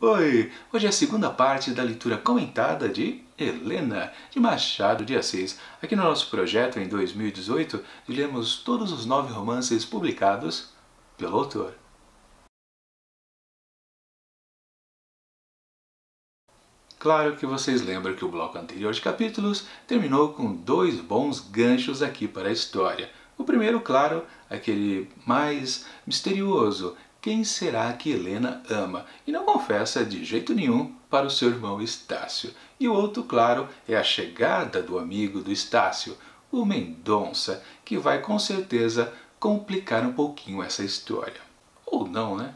Oi! Hoje é a segunda parte da leitura comentada de Helena, de Machado de Assis. Aqui no nosso projeto, em 2018, lemos todos os nove romances publicados pelo autor. Claro que vocês lembram que o bloco anterior de capítulos terminou com dois bons ganchos aqui para a história. O primeiro, claro, aquele mais misterioso, quem será que Helena ama e não confessa de jeito nenhum para o seu irmão Estácio. E o outro, claro, é a chegada do amigo do Estácio, o Mendonça, que vai com certeza complicar um pouquinho essa história. Ou não, né?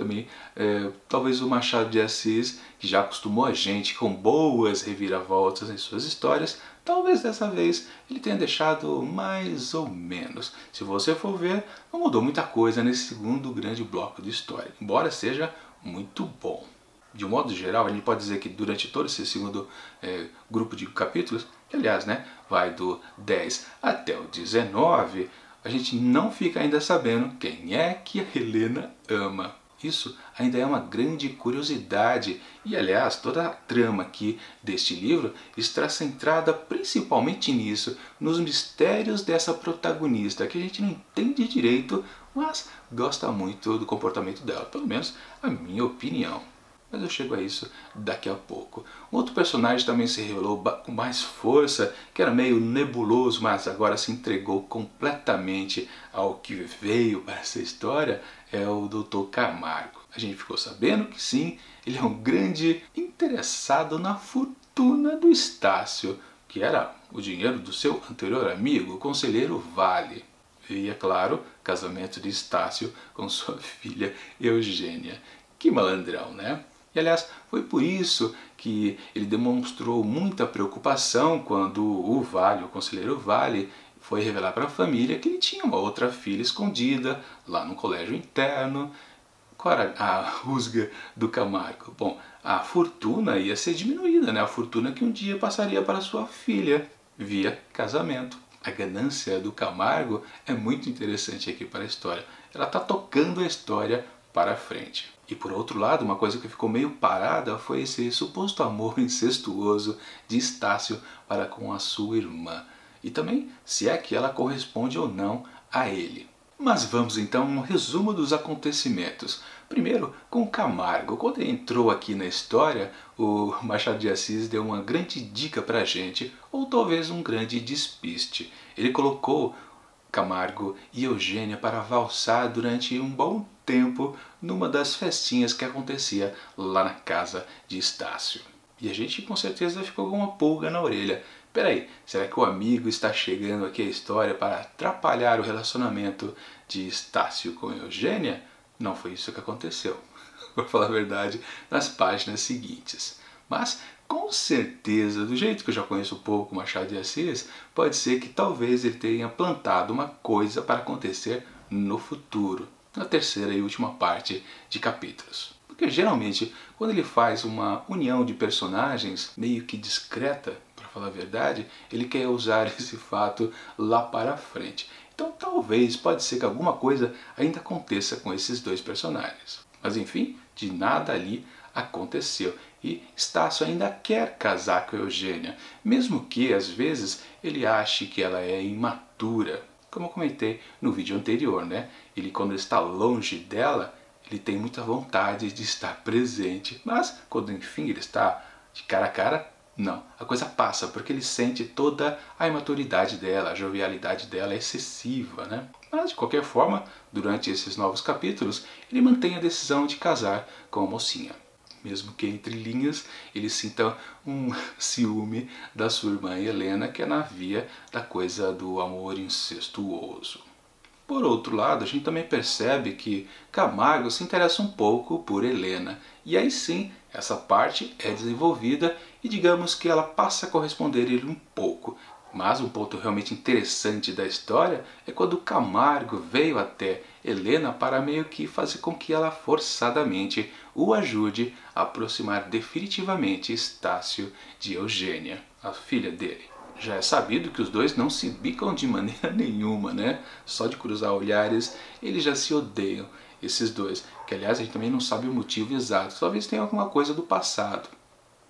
Também, é, talvez o Machado de Assis, que já acostumou a gente com boas reviravoltas em suas histórias, Talvez dessa vez ele tenha deixado mais ou menos. Se você for ver, não mudou muita coisa nesse segundo grande bloco de história, embora seja muito bom. De um modo geral, a gente pode dizer que durante todo esse segundo é, grupo de capítulos, que aliás né, vai do 10 até o 19, a gente não fica ainda sabendo quem é que a Helena ama. Isso ainda é uma grande curiosidade. E, aliás, toda a trama aqui deste livro está centrada principalmente nisso, nos mistérios dessa protagonista, que a gente não entende direito, mas gosta muito do comportamento dela, pelo menos a minha opinião mas eu chego a isso daqui a pouco. Um outro personagem também se revelou com mais força, que era meio nebuloso, mas agora se entregou completamente ao que veio para essa história, é o Dr. Camargo. A gente ficou sabendo que sim, ele é um grande interessado na fortuna do Estácio, que era o dinheiro do seu anterior amigo, o conselheiro Vale. E, é claro, casamento de Estácio com sua filha Eugênia. Que malandrão, né? E aliás, foi por isso que ele demonstrou muita preocupação quando o Vale, o conselheiro Vale, foi revelar para a família que ele tinha uma outra filha escondida lá no colégio interno. Qual era a rusga do Camargo? Bom, a fortuna ia ser diminuída, né? a fortuna que um dia passaria para sua filha via casamento. A ganância do Camargo é muito interessante aqui para a história. Ela está tocando a história para frente. E por outro lado, uma coisa que ficou meio parada foi esse suposto amor incestuoso de Estácio para com a sua irmã. E também se é que ela corresponde ou não a ele. Mas vamos então um resumo dos acontecimentos. Primeiro, com Camargo. Quando ele entrou aqui na história, o Machado de Assis deu uma grande dica para a gente, ou talvez um grande despiste. Ele colocou Camargo e Eugênia para valsar durante um bom tempo numa das festinhas que acontecia lá na casa de Estácio. E a gente com certeza ficou com uma pulga na orelha. Peraí, será que o amigo está chegando aqui a história para atrapalhar o relacionamento de Estácio com Eugênia? Não foi isso que aconteceu, para falar a verdade, nas páginas seguintes. Mas com certeza, do jeito que eu já conheço um pouco Machado de Assis, pode ser que talvez ele tenha plantado uma coisa para acontecer no futuro, na terceira e última parte de capítulos. Porque geralmente, quando ele faz uma união de personagens meio que discreta, para falar a verdade, ele quer usar esse fato lá para frente. Então talvez, pode ser que alguma coisa ainda aconteça com esses dois personagens. Mas enfim, de nada ali aconteceu. E Estácio ainda quer casar com Eugênia, mesmo que às vezes ele ache que ela é imatura. Como eu comentei no vídeo anterior, né? Ele quando está longe dela, ele tem muita vontade de estar presente, mas quando enfim ele está de cara a cara, não, a coisa passa, porque ele sente toda a imaturidade dela, a jovialidade dela é excessiva, né? Mas, de qualquer forma, durante esses novos capítulos, ele mantém a decisão de casar com a mocinha mesmo que entre linhas ele sinta um ciúme da sua irmã Helena, que é na via da coisa do amor incestuoso. Por outro lado, a gente também percebe que Camargo se interessa um pouco por Helena, e aí sim, essa parte é desenvolvida e digamos que ela passa a corresponder ele um pouco, mas um ponto realmente interessante da história é quando Camargo veio até Helena para meio que fazer com que ela forçadamente o ajude a aproximar definitivamente Estácio de Eugênia, a filha dele. Já é sabido que os dois não se bicam de maneira nenhuma, né? Só de cruzar olhares eles já se odeiam. esses dois. Que aliás a gente também não sabe o motivo exato. Talvez tenha alguma coisa do passado.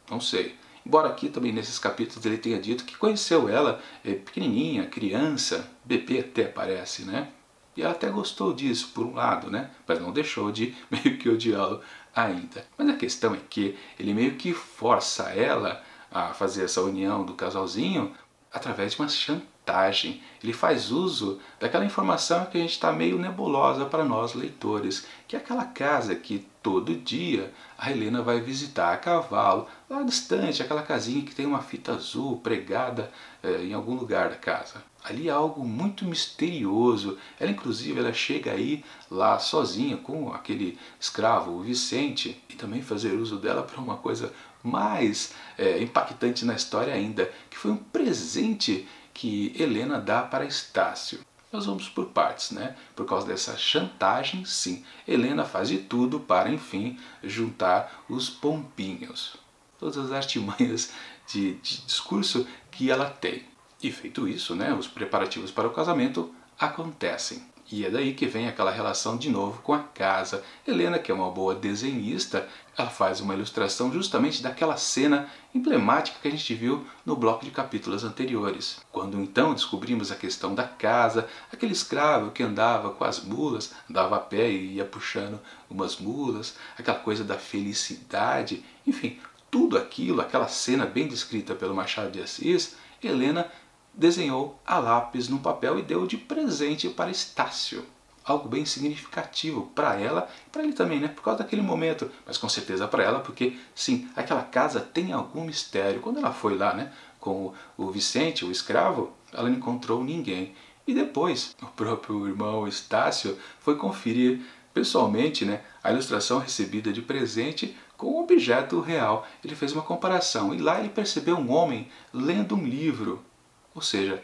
Não sei. Embora aqui também nesses capítulos ele tenha dito que conheceu ela é, pequenininha, criança, bebê até parece, né? E ela até gostou disso, por um lado, né? Mas não deixou de meio que odiá-lo ainda. Mas a questão é que ele meio que força ela a fazer essa união do casalzinho através de uma chantagem. Ele faz uso daquela informação que a gente está meio nebulosa para nós leitores, que é aquela casa que todo dia a Helena vai visitar a cavalo, lá distante, aquela casinha que tem uma fita azul pregada eh, em algum lugar da casa. Ali há algo muito misterioso. Ela, inclusive, ela chega aí lá sozinha com aquele escravo, o Vicente, e também fazer uso dela para uma coisa mais é, impactante na história ainda, que foi um presente que Helena dá para Estácio. Nós vamos por partes, né? Por causa dessa chantagem, sim. Helena faz de tudo para, enfim, juntar os pompinhos. Todas as artimanhas de, de discurso que ela tem. E feito isso, né, os preparativos para o casamento acontecem. E é daí que vem aquela relação de novo com a casa. Helena, que é uma boa desenhista, ela faz uma ilustração justamente daquela cena emblemática que a gente viu no bloco de capítulos anteriores. Quando então descobrimos a questão da casa, aquele escravo que andava com as mulas, andava a pé e ia puxando umas mulas, aquela coisa da felicidade, enfim, tudo aquilo, aquela cena bem descrita pelo Machado de Assis, Helena desenhou a lápis no papel e deu de presente para Estácio. Algo bem significativo para ela para ele também, né? Por causa daquele momento, mas com certeza para ela, porque sim, aquela casa tem algum mistério. Quando ela foi lá, né, com o Vicente, o escravo, ela não encontrou ninguém. E depois, o próprio irmão Estácio foi conferir pessoalmente né, a ilustração recebida de presente com o objeto real. Ele fez uma comparação e lá ele percebeu um homem lendo um livro ou seja,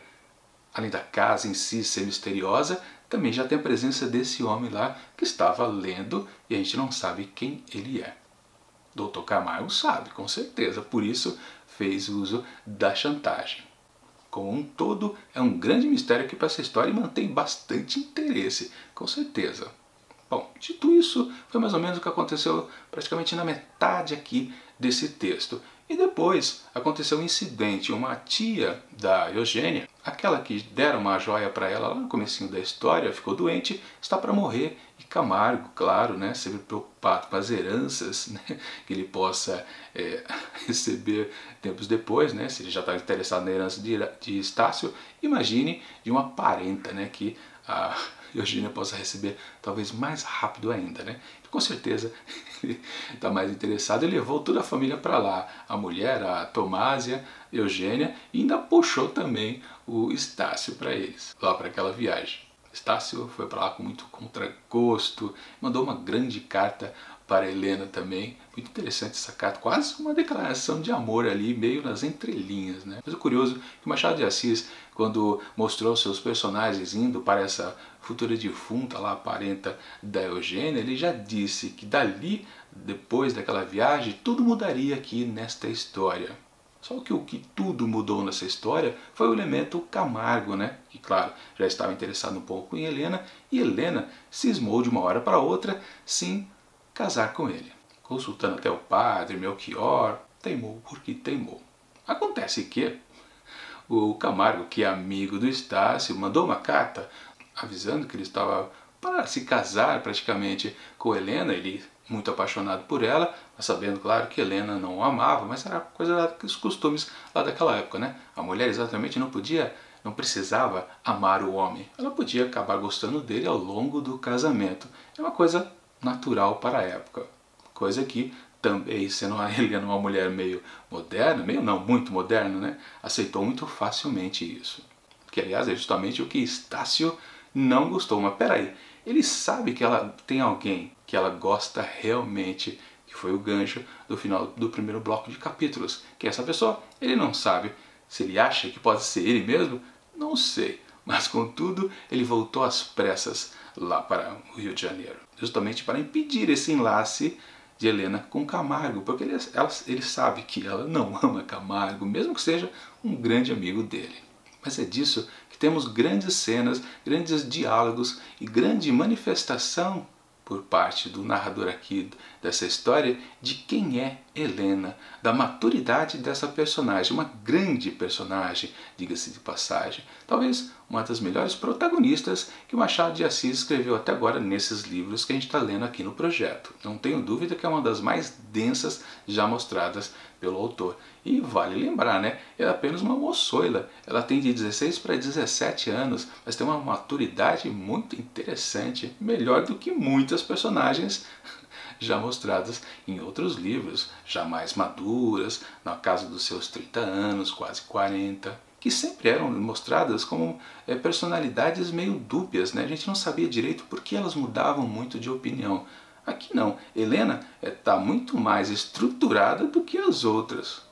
além da casa em si ser misteriosa, também já tem a presença desse homem lá que estava lendo e a gente não sabe quem ele é. Doutor Camargo sabe, com certeza, por isso fez uso da chantagem. Como um todo, é um grande mistério que para essa história mantém bastante interesse, com certeza. Bom, dito isso, foi mais ou menos o que aconteceu praticamente na metade aqui desse texto. E depois aconteceu um incidente, uma tia da Eugênia, aquela que deram uma joia para ela lá no comecinho da história, ficou doente, está para morrer. E Camargo, claro, né, sempre preocupado com as heranças né, que ele possa é, receber tempos depois, né, se ele já está interessado na herança de, de Estácio, imagine de uma parenta né, que a Eugênia possa receber talvez mais rápido ainda. Né? com certeza ele está mais interessado e levou toda a família para lá. A mulher, a Tomásia, Eugênia e ainda puxou também o Estácio para eles, lá para aquela viagem. Estácio foi para lá com muito contragosto, mandou uma grande carta para Helena também. Muito interessante essa carta, quase uma declaração de amor ali, meio nas entrelinhas. Né? Mas o curioso é que Machado de Assis, quando mostrou seus personagens indo para essa futura defunta, lá a parenta da Eugênia, ele já disse que dali, depois daquela viagem, tudo mudaria aqui nesta história. Só que o que tudo mudou nessa história foi o elemento Camargo, né? Que, claro, já estava interessado um pouco em Helena, e Helena cismou de uma hora para outra, sim, casar com ele. Consultando até o padre Melchior, teimou porque teimou. Acontece que o Camargo, que é amigo do Estácio, mandou uma carta avisando que ele estava para se casar praticamente com Helena, ele muito apaixonado por ela, sabendo, claro, que Helena não o amava, mas era coisa dos costumes lá daquela época, né? A mulher exatamente não podia, não precisava amar o homem, ela podia acabar gostando dele ao longo do casamento. É uma coisa natural para a época. Coisa que também, sendo a Helena uma mulher meio moderna, meio não, muito moderna, né, aceitou muito facilmente isso. Que aliás é justamente o que Estácio não gostou. Mas peraí, ele sabe que ela tem alguém que ela gosta realmente, que foi o gancho do final do primeiro bloco de capítulos. Que essa pessoa, ele não sabe. Se ele acha que pode ser ele mesmo, não sei. Mas contudo, ele voltou às pressas lá para o Rio de Janeiro justamente para impedir esse enlace de Helena com Camargo, porque ele, ela, ele sabe que ela não ama Camargo, mesmo que seja um grande amigo dele. Mas é disso que temos grandes cenas, grandes diálogos e grande manifestação por parte do narrador aqui dessa história de quem é Helena, da maturidade dessa personagem, uma grande personagem, diga-se de passagem. Talvez uma das melhores protagonistas que o Machado de Assis escreveu até agora nesses livros que a gente está lendo aqui no projeto. Não tenho dúvida que é uma das mais densas já mostradas pelo autor. E vale lembrar, né? Ela é apenas uma moçoila. Ela tem de 16 para 17 anos, mas tem uma maturidade muito interessante, melhor do que muitas personagens já mostradas em outros livros, já mais maduras, na casa dos seus 30 anos, quase 40, que sempre eram mostradas como é, personalidades meio dúbias, né? A gente não sabia direito por que elas mudavam muito de opinião. Aqui não, Helena está é, muito mais estruturada do que as outras.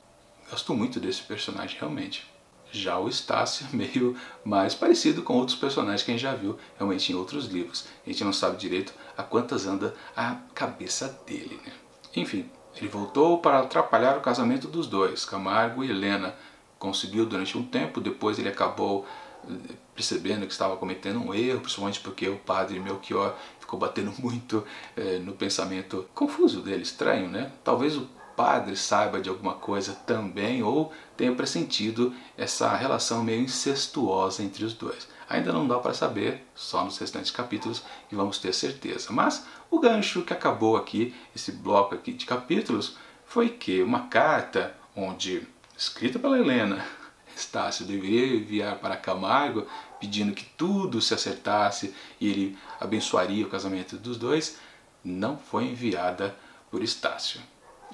Gosto muito desse personagem realmente. Já o Estácio é meio mais parecido com outros personagens que a gente já viu realmente em outros livros. A gente não sabe direito a quantas anda a cabeça dele. Né? Enfim, ele voltou para atrapalhar o casamento dos dois, Camargo e Helena. Conseguiu durante um tempo, depois ele acabou eh, percebendo que estava cometendo um erro, principalmente porque o padre Melchior ficou batendo muito é, no pensamento confuso dele, estranho, né? Talvez o padre saiba de alguma coisa também ou tenha pressentido essa relação meio incestuosa entre os dois. Ainda não dá para saber, só nos restantes capítulos que vamos ter certeza. Mas o gancho que acabou aqui, esse bloco aqui de capítulos, foi que uma carta onde, escrita pela Helena, Estácio deveria enviar para Camargo pedindo que tudo se acertasse e ele abençoaria o casamento dos dois, não foi enviada por Estácio.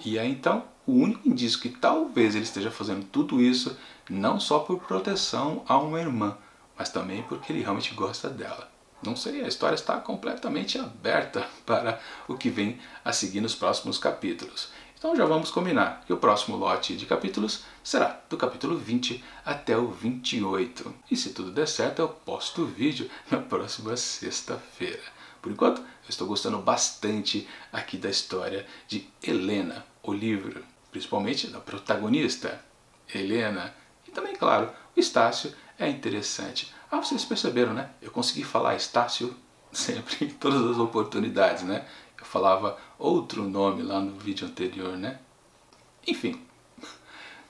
E aí então, o único indício que talvez ele esteja fazendo tudo isso, não só por proteção a uma irmã, mas também porque ele realmente gosta dela. Não sei, a história está completamente aberta para o que vem a seguir nos próximos capítulos. Então já vamos combinar que o próximo lote de capítulos será do capítulo 20 até o 28. E se tudo der certo, eu posto o vídeo na próxima sexta-feira. Por enquanto, eu estou gostando bastante aqui da história de Helena, o livro, principalmente da protagonista, Helena. E também, claro, o Estácio é interessante. Ah, vocês perceberam, né? Eu consegui falar Estácio sempre, em todas as oportunidades, né? Eu falava outro nome lá no vídeo anterior, né? Enfim,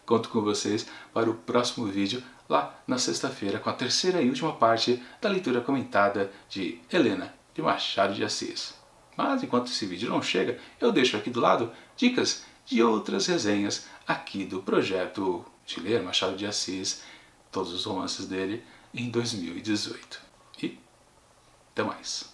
conto com vocês para o próximo vídeo lá na sexta-feira com a terceira e última parte da leitura comentada de Helena de Machado de Assis. Mas enquanto esse vídeo não chega, eu deixo aqui do lado dicas de outras resenhas aqui do projeto de ler Machado de Assis, todos os romances dele, em 2018. E até mais.